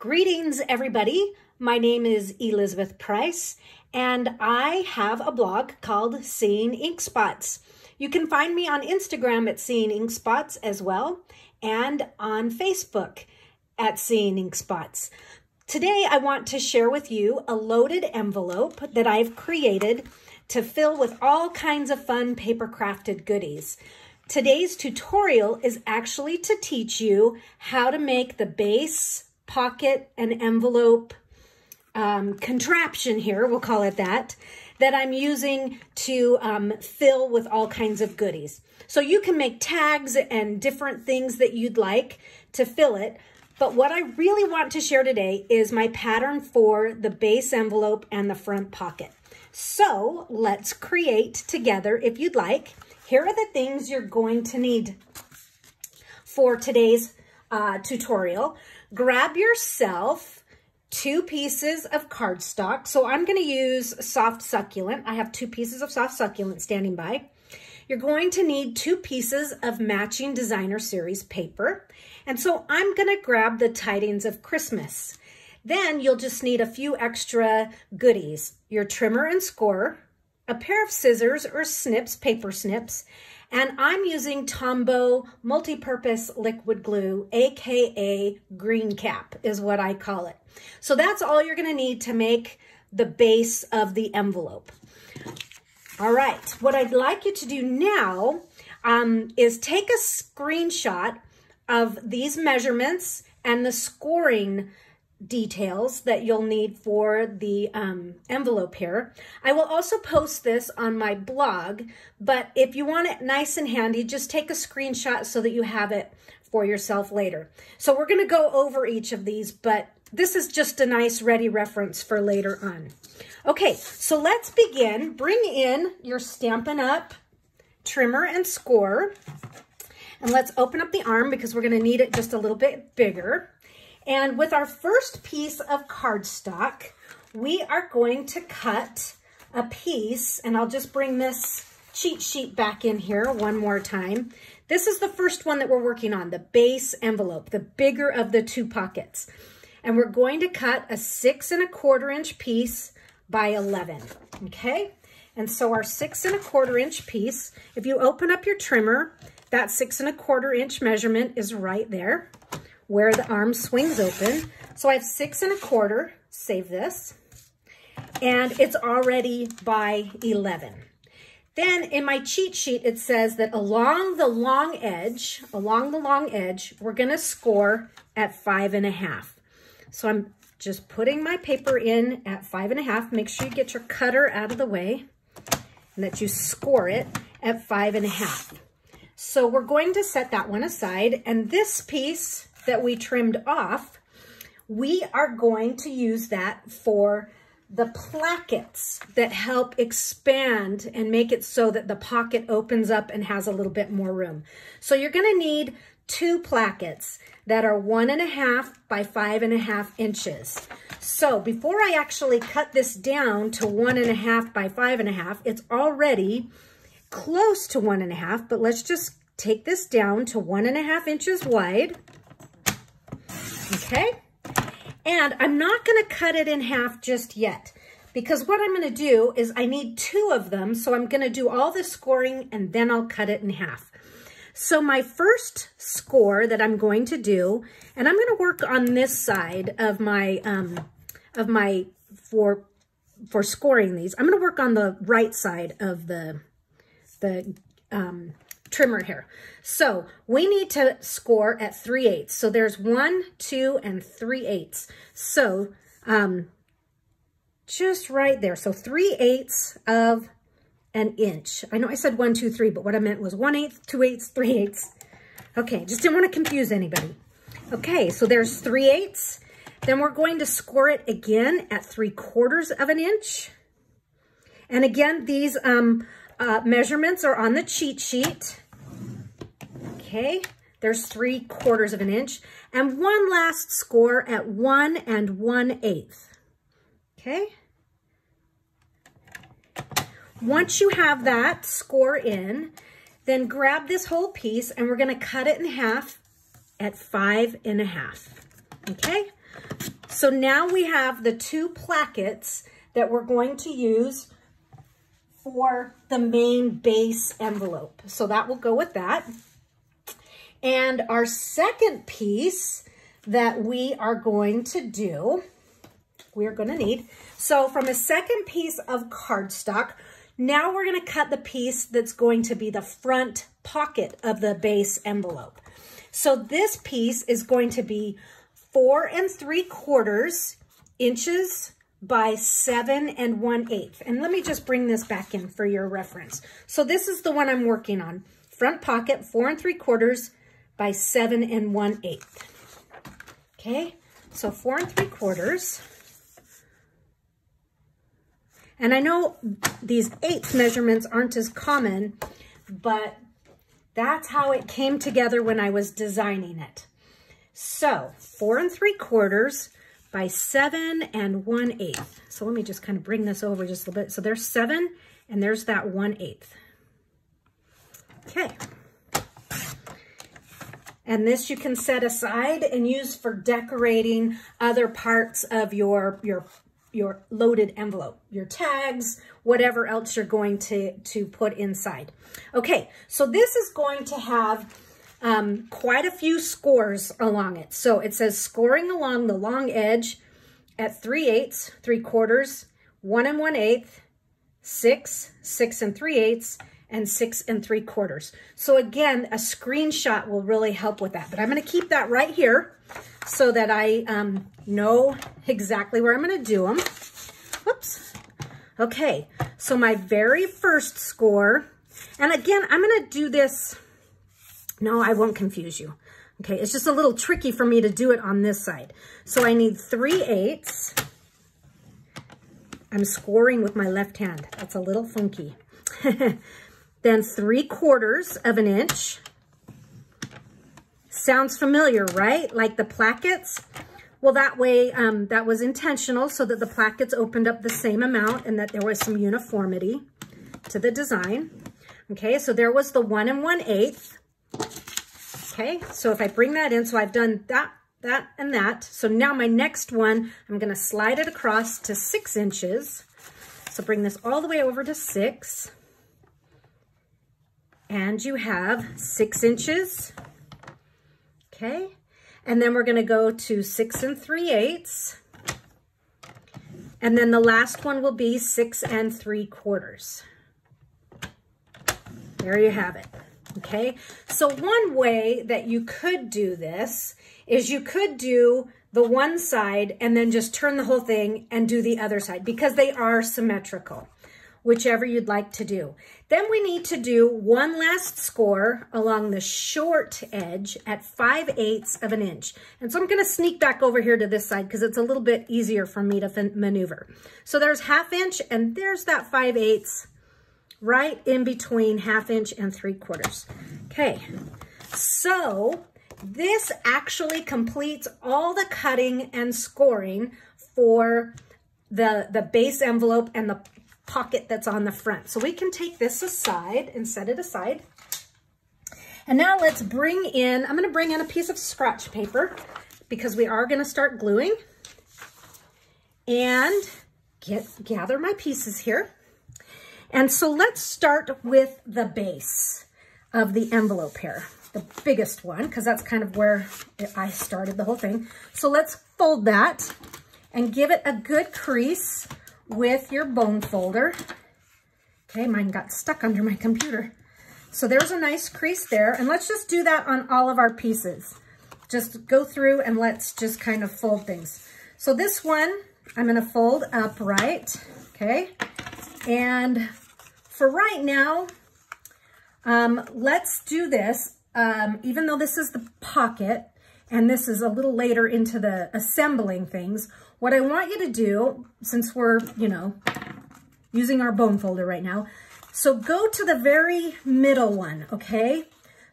Greetings, everybody. My name is Elizabeth Price, and I have a blog called Seeing Ink Spots. You can find me on Instagram at Seeing Ink Spots as well, and on Facebook at Seeing Ink Spots. Today, I want to share with you a loaded envelope that I've created to fill with all kinds of fun paper crafted goodies. Today's tutorial is actually to teach you how to make the base pocket and envelope um, contraption here, we'll call it that, that I'm using to um, fill with all kinds of goodies. So you can make tags and different things that you'd like to fill it. But what I really want to share today is my pattern for the base envelope and the front pocket. So let's create together if you'd like. Here are the things you're going to need for today's uh, tutorial grab yourself two pieces of cardstock. So I'm going to use soft succulent. I have two pieces of soft succulent standing by. You're going to need two pieces of matching designer series paper. And so I'm going to grab the Tidings of Christmas. Then you'll just need a few extra goodies. Your trimmer and score, a pair of scissors or snips, paper snips, and I'm using Tombow Multi-Purpose Liquid Glue, AKA Green Cap is what I call it. So that's all you're gonna need to make the base of the envelope. All right, what I'd like you to do now um, is take a screenshot of these measurements and the scoring details that you'll need for the um, envelope here. I will also post this on my blog, but if you want it nice and handy, just take a screenshot so that you have it for yourself later. So we're gonna go over each of these, but this is just a nice ready reference for later on. Okay, so let's begin. Bring in your Stampin' Up! trimmer and score. And let's open up the arm because we're gonna need it just a little bit bigger. And with our first piece of cardstock, we are going to cut a piece, and I'll just bring this cheat sheet back in here one more time. This is the first one that we're working on, the base envelope, the bigger of the two pockets. And we're going to cut a six and a quarter inch piece by 11, okay? And so our six and a quarter inch piece, if you open up your trimmer, that six and a quarter inch measurement is right there where the arm swings open. So I have six and a quarter, save this, and it's already by 11. Then in my cheat sheet, it says that along the long edge, along the long edge, we're gonna score at five and a half. So I'm just putting my paper in at five and a half. Make sure you get your cutter out of the way and that you score it at five and a half. So we're going to set that one aside. And this piece that we trimmed off, we are going to use that for the plackets that help expand and make it so that the pocket opens up and has a little bit more room. So you're gonna need two plackets that are one and a half by five and a half inches. So before I actually cut this down to one and a half by five and a half, it's already close to one and a half, but let's just take this down to one and a half inches wide okay? And I'm not gonna cut it in half just yet because what I'm gonna do is I need two of them, so I'm gonna do all the scoring and then I'll cut it in half. So my first score that I'm going to do, and I'm gonna work on this side of my, um, of my, for, for scoring these, I'm gonna work on the right side of the, the um, trimmer here. So we need to score at 3 eighths. So there's 1, 2, and 3 eighths. So um, just right there. So 3 eighths of an inch. I know I said 1, 2, 3, but what I meant was 1 eighth, 2 eighths, 3 eighths. Okay, just didn't want to confuse anybody. Okay, so there's 3 eighths. Then we're going to score it again at 3 quarters of an inch. And again, these um, uh, measurements are on the cheat sheet. Okay, there's three quarters of an inch. And one last score at one and one eighth. Okay. Once you have that score in, then grab this whole piece and we're gonna cut it in half at five and a half, okay? So now we have the two plackets that we're going to use for the main base envelope. So that will go with that. And our second piece that we are going to do, we're going to need, so from a second piece of cardstock, now we're going to cut the piece that's going to be the front pocket of the base envelope. So this piece is going to be four and three quarters inches by seven and one eighth. And let me just bring this back in for your reference. So this is the one I'm working on. Front pocket, four and three quarters by seven and one eighth. Okay, so four and three quarters. And I know these eighth measurements aren't as common, but that's how it came together when I was designing it. So four and three quarters by seven and one eighth. So let me just kind of bring this over just a little bit. So there's seven and there's that one eighth. Okay. And this you can set aside and use for decorating other parts of your, your, your loaded envelope, your tags, whatever else you're going to, to put inside. Okay, so this is going to have um, quite a few scores along it. So it says scoring along the long edge at 3 eighths, 3 quarters, 1 and 1 eighth, 6, 6 and 3 eighths, and six and three quarters. So again, a screenshot will really help with that. But I'm gonna keep that right here so that I um, know exactly where I'm gonna do them. Whoops. Okay, so my very first score, and again, I'm gonna do this, no, I won't confuse you. Okay, it's just a little tricky for me to do it on this side. So I need three eighths. I'm scoring with my left hand. That's a little funky. then three quarters of an inch. Sounds familiar, right? Like the plackets. Well, that way, um, that was intentional so that the plackets opened up the same amount and that there was some uniformity to the design. Okay, so there was the one and one eighth. Okay, so if I bring that in, so I've done that, that, and that. So now my next one, I'm gonna slide it across to six inches. So bring this all the way over to six and you have six inches, okay? And then we're gonna go to six and three eighths. And then the last one will be six and three quarters. There you have it, okay? So one way that you could do this is you could do the one side and then just turn the whole thing and do the other side because they are symmetrical whichever you'd like to do. Then we need to do one last score along the short edge at 5 eighths of an inch. And so I'm going to sneak back over here to this side because it's a little bit easier for me to maneuver. So there's half inch and there's that 5 eighths right in between half inch and 3 quarters. Okay, so this actually completes all the cutting and scoring for the, the base envelope and the pocket that's on the front. So we can take this aside and set it aside. And now let's bring in, I'm gonna bring in a piece of scratch paper because we are gonna start gluing and get gather my pieces here. And so let's start with the base of the envelope here, the biggest one, because that's kind of where I started the whole thing. So let's fold that and give it a good crease with your bone folder. Okay, mine got stuck under my computer. So there's a nice crease there. And let's just do that on all of our pieces. Just go through and let's just kind of fold things. So this one, I'm gonna fold upright, okay? And for right now, um, let's do this. Um, even though this is the pocket, and this is a little later into the assembling things, what I want you to do, since we're, you know, using our bone folder right now, so go to the very middle one, okay?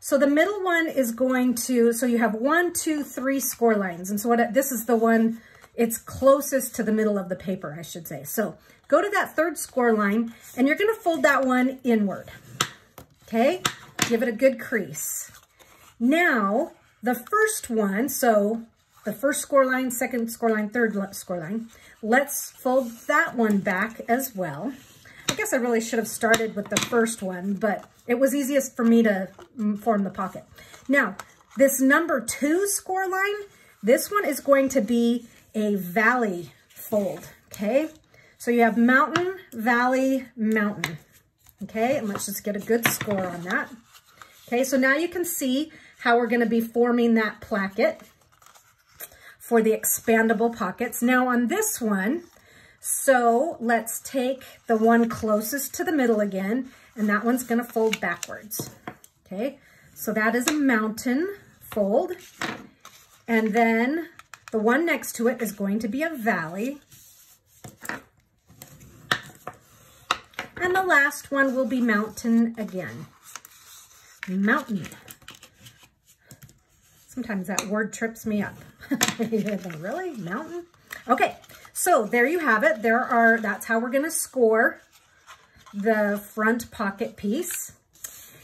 So the middle one is going to, so you have one, two, three score lines. And so what this is the one, it's closest to the middle of the paper, I should say. So go to that third score line and you're gonna fold that one inward, okay? Give it a good crease. Now, the first one, so the first score line, second score line, third score line. Let's fold that one back as well. I guess I really should have started with the first one, but it was easiest for me to form the pocket. Now, this number two score line, this one is going to be a valley fold, okay? So you have mountain, valley, mountain, okay? And let's just get a good score on that. Okay, so now you can see how we're gonna be forming that placket for the expandable pockets. Now on this one, so let's take the one closest to the middle again, and that one's gonna fold backwards, okay? So that is a mountain fold. And then the one next to it is going to be a valley. And the last one will be mountain again. Mountain. Sometimes that word trips me up. really? Mountain? Okay, so there you have it. There are, that's how we're gonna score the front pocket piece.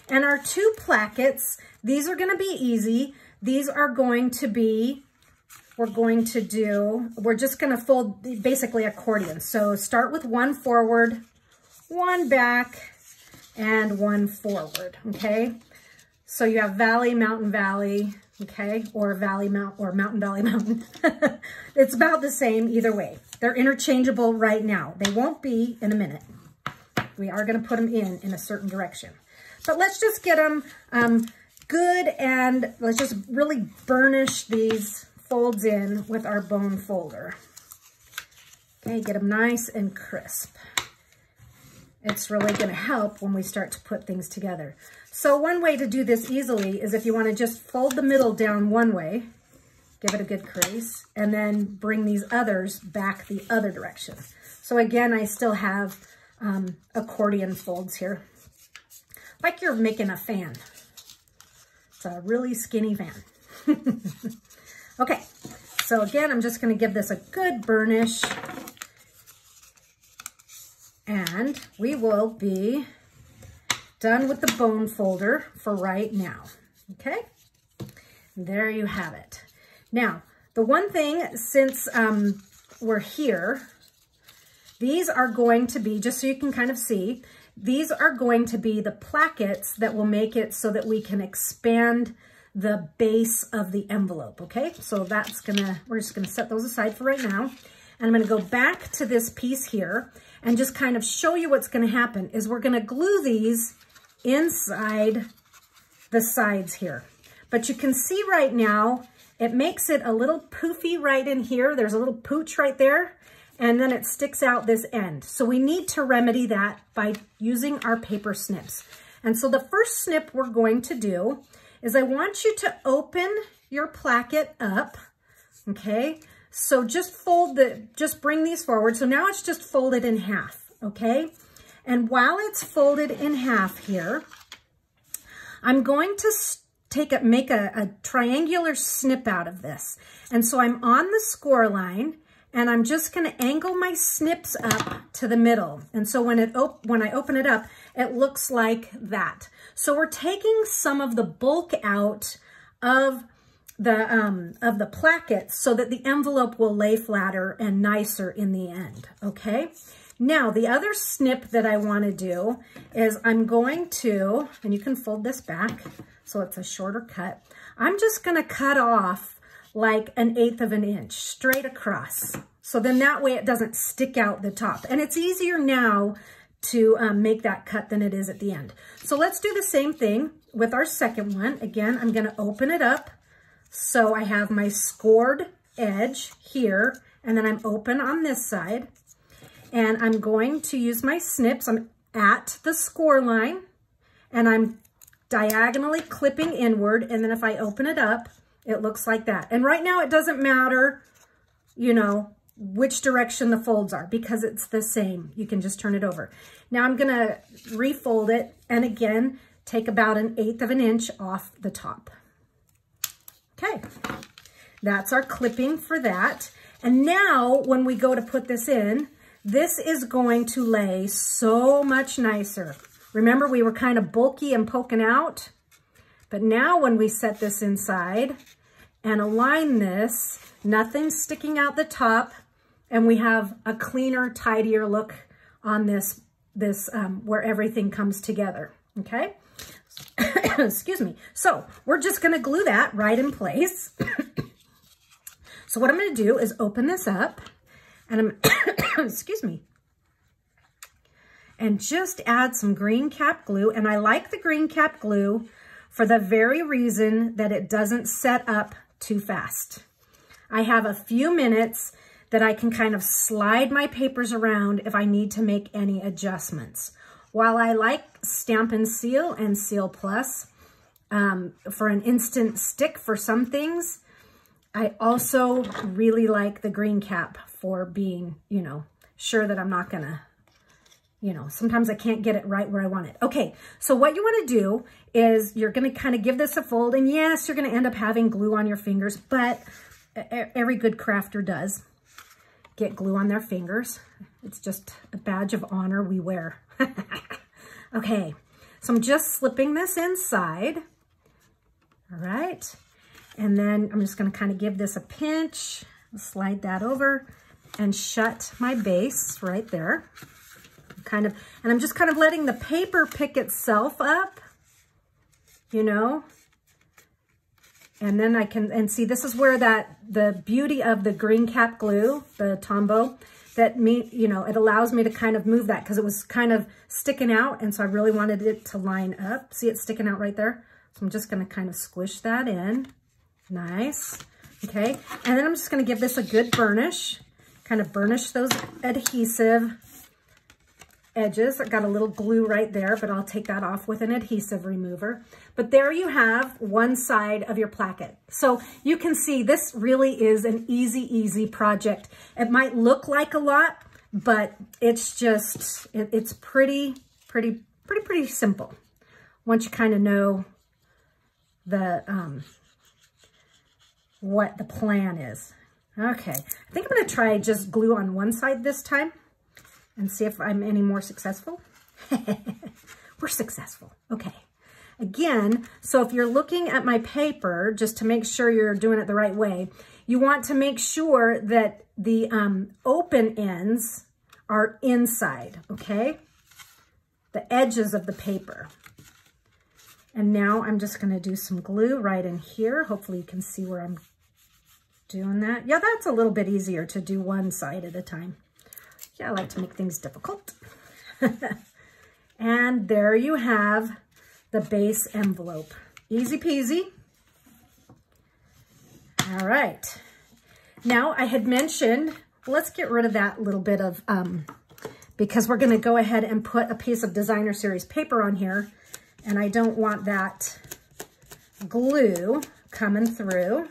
And our two plackets, these are gonna be easy. These are going to be, we're going to do, we're just gonna fold basically accordion. So start with one forward, one back, and one forward, okay? So you have valley, mountain, valley, okay? Or valley, mount, or mountain, valley, mountain. it's about the same either way. They're interchangeable right now. They won't be in a minute. We are gonna put them in in a certain direction. But let's just get them um, good and let's just really burnish these folds in with our bone folder. Okay, get them nice and crisp. It's really gonna help when we start to put things together. So one way to do this easily is if you wanna just fold the middle down one way, give it a good crease, and then bring these others back the other direction. So again, I still have um, accordion folds here like you're making a fan. It's a really skinny fan. okay, so again, I'm just gonna give this a good burnish and we will be done with the bone folder for right now, okay? There you have it. Now, the one thing, since um, we're here, these are going to be, just so you can kind of see, these are going to be the plackets that will make it so that we can expand the base of the envelope, okay? So that's gonna, we're just gonna set those aside for right now. And I'm gonna go back to this piece here and just kind of show you what's gonna happen is we're gonna glue these inside the sides here. But you can see right now, it makes it a little poofy right in here. There's a little pooch right there and then it sticks out this end. So we need to remedy that by using our paper snips. And so the first snip we're going to do is I want you to open your placket up, okay? So just fold the, just bring these forward. So now it's just folded in half, okay? And while it's folded in half here, I'm going to take a, make a, a triangular snip out of this. And so I'm on the score line and I'm just going to angle my snips up to the middle. And so when it when I open it up, it looks like that. So we're taking some of the bulk out of the um, of the placket so that the envelope will lay flatter and nicer in the end, okay? Now, the other snip that I want to do is I'm going to, and you can fold this back so it's a shorter cut. I'm just going to cut off like an eighth of an inch straight across. So then that way it doesn't stick out the top. And it's easier now to um, make that cut than it is at the end. So let's do the same thing with our second one. Again, I'm gonna open it up. So I have my scored edge here, and then I'm open on this side. And I'm going to use my snips. I'm at the score line, and I'm diagonally clipping inward. And then if I open it up, it looks like that. And right now it doesn't matter, you know, which direction the folds are because it's the same. You can just turn it over. Now I'm gonna refold it and again, take about an eighth of an inch off the top. Okay, that's our clipping for that. And now when we go to put this in, this is going to lay so much nicer. Remember we were kind of bulky and poking out? But now when we set this inside, and align this. Nothing's sticking out the top and we have a cleaner, tidier look on this, this um, where everything comes together, okay? Excuse me. So we're just gonna glue that right in place. so what I'm gonna do is open this up and I'm, excuse me, and just add some green cap glue. And I like the green cap glue for the very reason that it doesn't set up too fast. I have a few minutes that I can kind of slide my papers around if I need to make any adjustments. While I like Stampin' Seal and Seal Plus um, for an instant stick for some things, I also really like the green cap for being, you know, sure that I'm not going to you know, sometimes I can't get it right where I want it. Okay, so what you want to do is you're going to kind of give this a fold. And yes, you're going to end up having glue on your fingers, but every good crafter does get glue on their fingers. It's just a badge of honor we wear. okay, so I'm just slipping this inside. All right, and then I'm just going to kind of give this a pinch, slide that over, and shut my base right there kind of, and I'm just kind of letting the paper pick itself up, you know, and then I can, and see, this is where that, the beauty of the green cap glue, the Tombow, that me, you know, it allows me to kind of move that because it was kind of sticking out. And so I really wanted it to line up. See it sticking out right there? So I'm just going to kind of squish that in. Nice. Okay. And then I'm just going to give this a good burnish, kind of burnish those adhesive edges. I got a little glue right there, but I'll take that off with an adhesive remover. But there you have one side of your placket. So you can see this really is an easy, easy project. It might look like a lot, but it's just, it, it's pretty, pretty, pretty, pretty simple. Once you kind of know the, um, what the plan is. Okay, I think I'm gonna try just glue on one side this time and see if I'm any more successful. We're successful. Okay. Again, so if you're looking at my paper, just to make sure you're doing it the right way, you want to make sure that the um, open ends are inside, okay? The edges of the paper. And now I'm just gonna do some glue right in here. Hopefully you can see where I'm doing that. Yeah, that's a little bit easier to do one side at a time. Yeah, I like to make things difficult. and there you have the base envelope. Easy peasy. All right. Now I had mentioned, let's get rid of that little bit of, um, because we're gonna go ahead and put a piece of designer series paper on here and I don't want that glue coming through.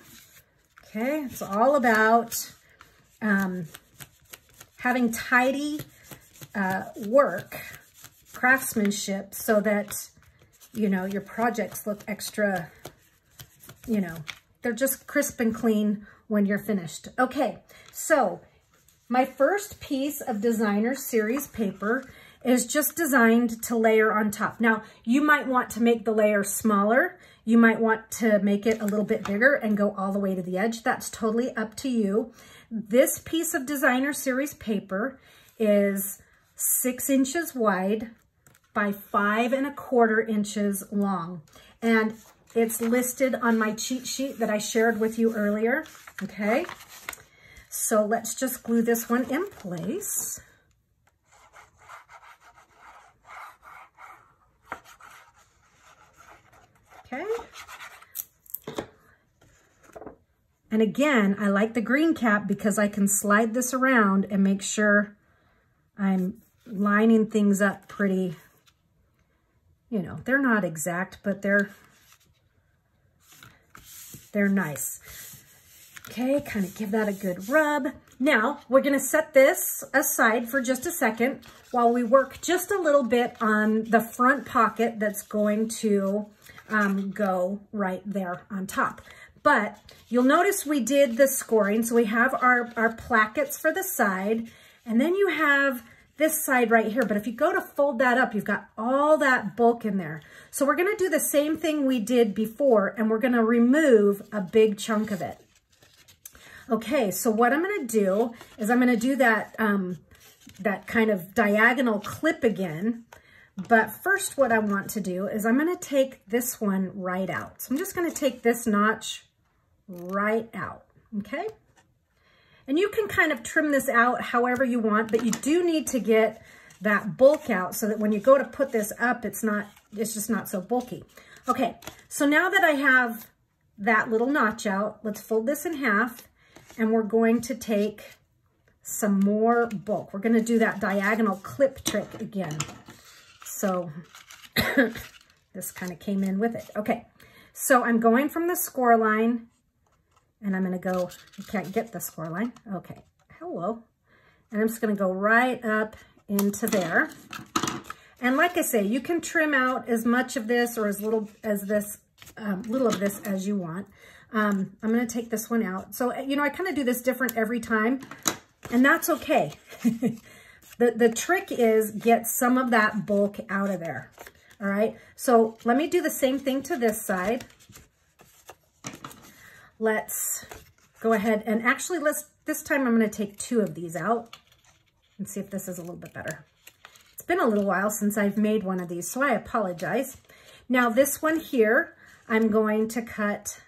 Okay, it's all about um, having tidy uh, work, craftsmanship, so that, you know, your projects look extra, you know, they're just crisp and clean when you're finished. Okay, so my first piece of designer series paper is just designed to layer on top. Now, you might want to make the layer smaller. You might want to make it a little bit bigger and go all the way to the edge. That's totally up to you. This piece of designer series paper is six inches wide by five and a quarter inches long. And it's listed on my cheat sheet that I shared with you earlier, okay? So let's just glue this one in place. Okay. And again, I like the green cap because I can slide this around and make sure I'm lining things up pretty, you know, they're not exact, but they're, they're nice. Okay, kind of give that a good rub. Now, we're gonna set this aside for just a second while we work just a little bit on the front pocket that's going to um, go right there on top. But you'll notice we did the scoring. So we have our, our plackets for the side. And then you have this side right here. But if you go to fold that up, you've got all that bulk in there. So we're gonna do the same thing we did before and we're gonna remove a big chunk of it. Okay, so what I'm gonna do is I'm gonna do that, um, that kind of diagonal clip again. But first what I want to do is I'm gonna take this one right out. So I'm just gonna take this notch right out, okay? And you can kind of trim this out however you want, but you do need to get that bulk out so that when you go to put this up, it's not, it's just not so bulky. Okay, so now that I have that little notch out, let's fold this in half and we're going to take some more bulk. We're gonna do that diagonal clip trick again. So this kind of came in with it. Okay, so I'm going from the score line and I'm going to go, you can't get the score line. Okay, hello. And I'm just going to go right up into there. And like I say, you can trim out as much of this or as little as this, um, little of this as you want. Um, I'm going to take this one out. So, you know, I kind of do this different every time, and that's okay. the, the trick is get some of that bulk out of there. All right, so let me do the same thing to this side let's go ahead and actually let's, this time I'm going to take two of these out and see if this is a little bit better. It's been a little while since I've made one of these, so I apologize. Now this one here, I'm going to cut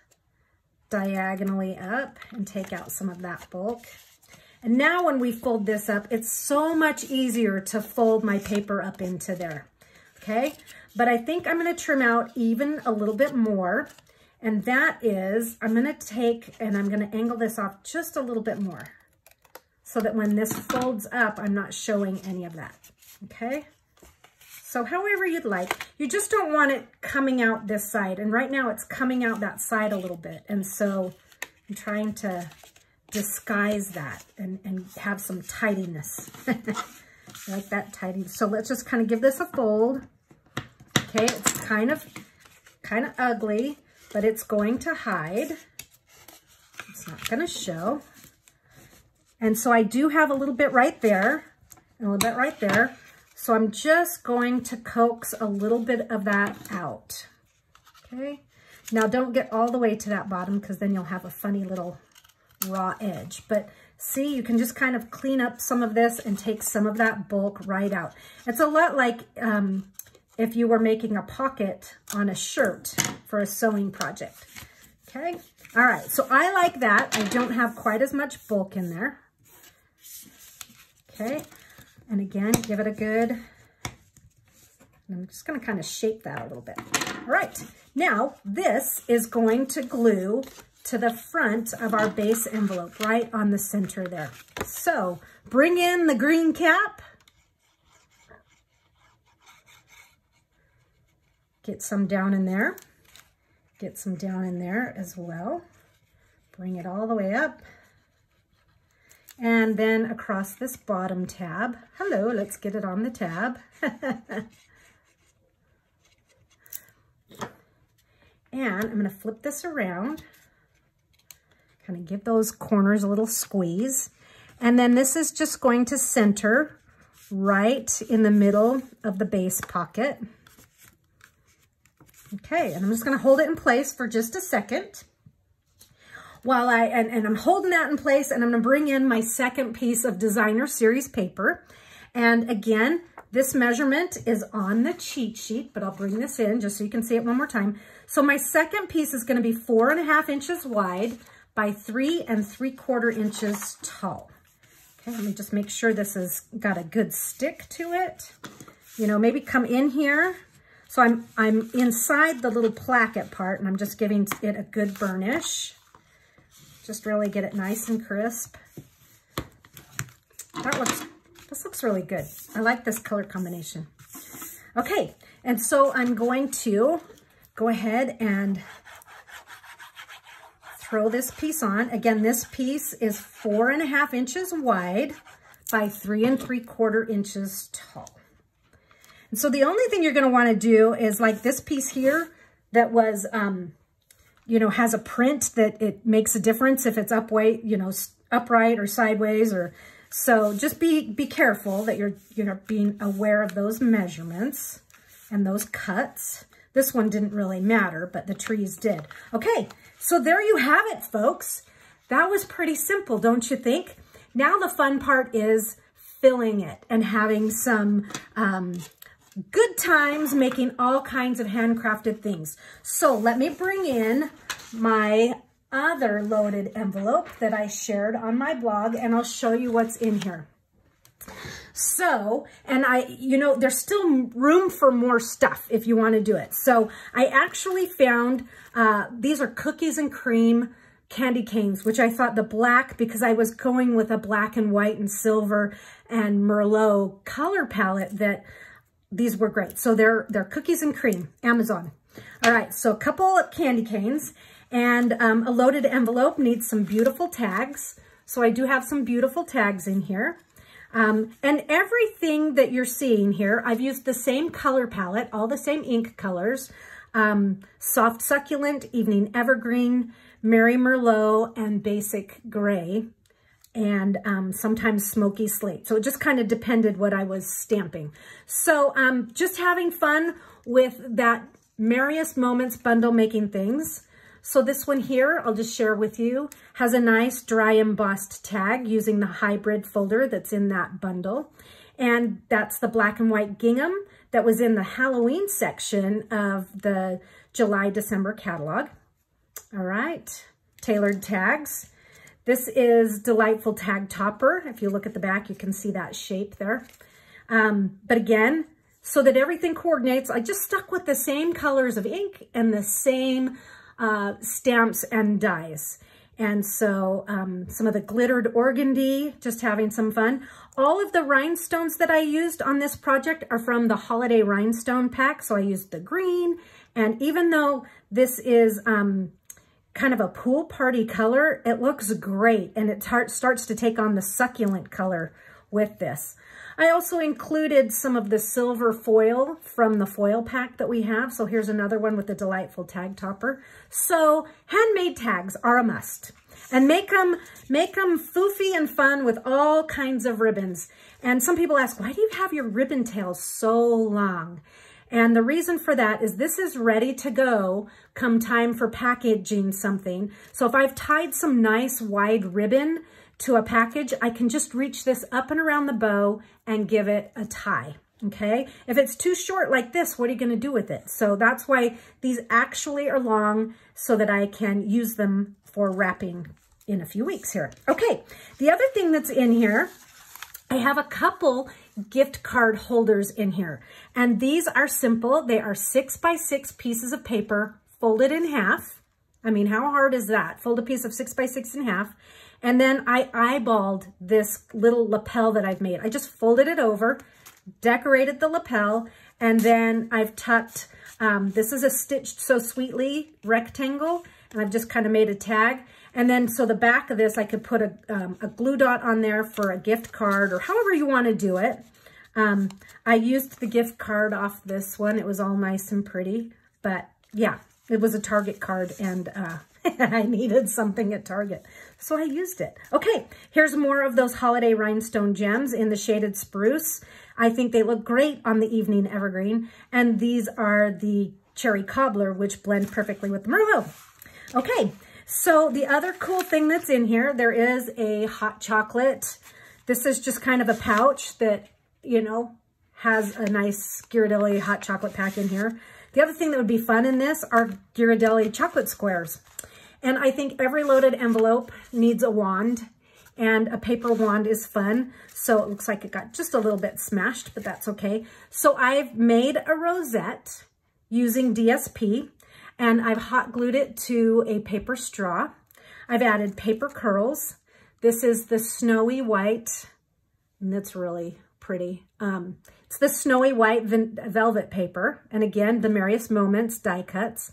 diagonally up and take out some of that bulk. And now when we fold this up, it's so much easier to fold my paper up into there, okay? But I think I'm gonna trim out even a little bit more and that is, I'm gonna take and I'm gonna angle this off just a little bit more so that when this folds up, I'm not showing any of that, okay? So however you'd like, you just don't want it coming out this side. And right now it's coming out that side a little bit. And so I'm trying to disguise that and, and have some tidiness. like that tidy. So let's just kind of give this a fold. Okay, it's kind of, kind of ugly but it's going to hide. It's not going to show. And so I do have a little bit right there, and a little bit right there. So I'm just going to coax a little bit of that out. Okay. Now don't get all the way to that bottom because then you'll have a funny little raw edge. But see, you can just kind of clean up some of this and take some of that bulk right out. It's a lot like um, if you were making a pocket on a shirt for a sewing project. Okay, all right, so I like that. I don't have quite as much bulk in there. Okay, and again, give it a good, I'm just gonna kind of shape that a little bit. All right, now this is going to glue to the front of our base envelope, right on the center there. So bring in the green cap, Get some down in there. Get some down in there as well. Bring it all the way up. And then across this bottom tab. Hello, let's get it on the tab. and I'm going to flip this around. Kind of give those corners a little squeeze. And then this is just going to center right in the middle of the base pocket. Okay, and I'm just to hold it in place for just a second while I, and, and I'm holding that in place and I'm to bring in my second piece of designer series paper. And again, this measurement is on the cheat sheet, but I'll bring this in just so you can see it one more time. So my second piece is to be four and a half inches wide by three and three quarter inches tall. Okay, let me just make sure this has got a good stick to it. You know, maybe come in here so I'm, I'm inside the little placket part and I'm just giving it a good burnish. Just really get it nice and crisp. That looks, this looks really good. I like this color combination. Okay, and so I'm going to go ahead and throw this piece on. Again, this piece is four and a half inches wide by three and three quarter inches tall. So the only thing you're going to want to do is like this piece here that was, um, you know, has a print that it makes a difference if it's up way, you know, upright or sideways or So just be, be careful that you're, you're being aware of those measurements and those cuts. This one didn't really matter, but the trees did. Okay, so there you have it, folks. That was pretty simple, don't you think? Now the fun part is filling it and having some um, good times making all kinds of handcrafted things. So let me bring in my other loaded envelope that I shared on my blog and I'll show you what's in here. So, and I, you know, there's still room for more stuff if you want to do it. So I actually found, uh, these are cookies and cream candy canes, which I thought the black, because I was going with a black and white and silver and Merlot color palette that these were great. So they're, they're cookies and cream, Amazon. All right, so a couple of candy canes and um, a loaded envelope needs some beautiful tags. So I do have some beautiful tags in here. Um, and everything that you're seeing here, I've used the same color palette, all the same ink colors. Um, soft Succulent, Evening Evergreen, Merry Merlot, and Basic Gray and um, sometimes smoky slate. So it just kind of depended what I was stamping. So um, just having fun with that Merriest Moments bundle making things. So this one here, I'll just share with you, has a nice dry embossed tag using the hybrid folder that's in that bundle. And that's the black and white gingham that was in the Halloween section of the July-December catalog. All right, tailored tags. This is Delightful Tag Topper. If you look at the back, you can see that shape there. Um, but again, so that everything coordinates, I just stuck with the same colors of ink and the same uh, stamps and dies. And so um, some of the glittered organdy, just having some fun. All of the rhinestones that I used on this project are from the Holiday Rhinestone Pack. So I used the green. And even though this is um, kind of a pool party color. It looks great and it starts to take on the succulent color with this. I also included some of the silver foil from the foil pack that we have. So here's another one with the delightful tag topper. So handmade tags are a must. And make them, make them foofy and fun with all kinds of ribbons. And some people ask, why do you have your ribbon tails so long? And the reason for that is this is ready to go come time for packaging something. So if I've tied some nice wide ribbon to a package, I can just reach this up and around the bow and give it a tie. Okay, if it's too short like this, what are you going to do with it? So that's why these actually are long so that I can use them for wrapping in a few weeks here. Okay, the other thing that's in here I have a couple gift card holders in here. And these are simple. They are six by six pieces of paper folded in half. I mean, how hard is that? Fold a piece of six by six in half. And then I eyeballed this little lapel that I've made. I just folded it over, decorated the lapel, and then I've tucked, um, this is a Stitched So Sweetly rectangle, and I've just kind of made a tag. And then, so the back of this, I could put a, um, a glue dot on there for a gift card or however you want to do it. Um, I used the gift card off this one. It was all nice and pretty, but yeah, it was a Target card and uh, I needed something at Target. So I used it. Okay, here's more of those holiday rhinestone gems in the shaded spruce. I think they look great on the evening evergreen. And these are the cherry cobbler, which blend perfectly with the Merlot. Okay, so the other cool thing that's in here, there is a hot chocolate. This is just kind of a pouch that, you know, has a nice Ghirardelli hot chocolate pack in here. The other thing that would be fun in this are Ghirardelli chocolate squares. And I think every loaded envelope needs a wand and a paper wand is fun. So it looks like it got just a little bit smashed, but that's okay. So I've made a rosette using DSP and I've hot glued it to a paper straw. I've added paper curls. This is the snowy white, and that's really pretty. Um, it's the snowy white velvet paper, and again, the Merriest Moments die cuts.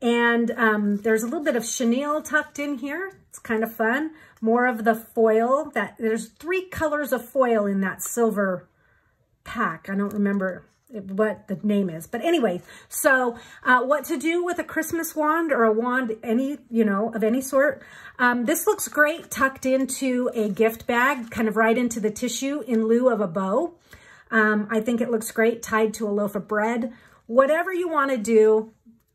And um, there's a little bit of chenille tucked in here. It's kind of fun. More of the foil. That There's three colors of foil in that silver pack. I don't remember what the name is. But anyway, so uh, what to do with a Christmas wand or a wand, any, you know, of any sort. Um, this looks great tucked into a gift bag, kind of right into the tissue in lieu of a bow. Um, I think it looks great tied to a loaf of bread. Whatever you want to do,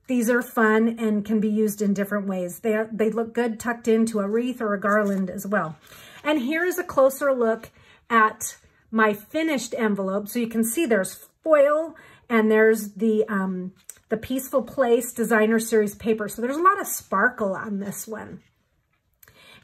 these are fun and can be used in different ways. They, are, they look good tucked into a wreath or a garland as well. And here's a closer look at my finished envelope. So you can see there's foil and there's the, um, the Peaceful Place Designer Series paper. So there's a lot of sparkle on this one.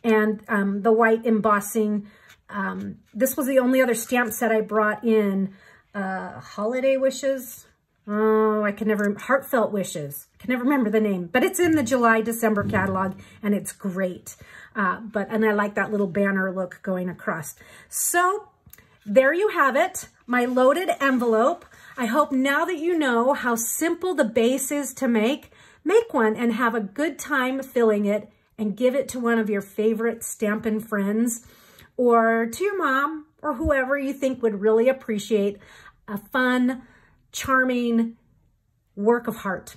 And um, the white embossing. Um, this was the only other stamp set I brought in. Uh, Holiday Wishes. Oh, I can never, Heartfelt Wishes. I can never remember the name, but it's in the July, December catalog and it's great. Uh, but, and I like that little banner look going across. So there you have it, my loaded envelope. I hope now that you know how simple the base is to make, make one and have a good time filling it and give it to one of your favorite Stampin' friends or to your mom or whoever you think would really appreciate a fun, charming work of heart.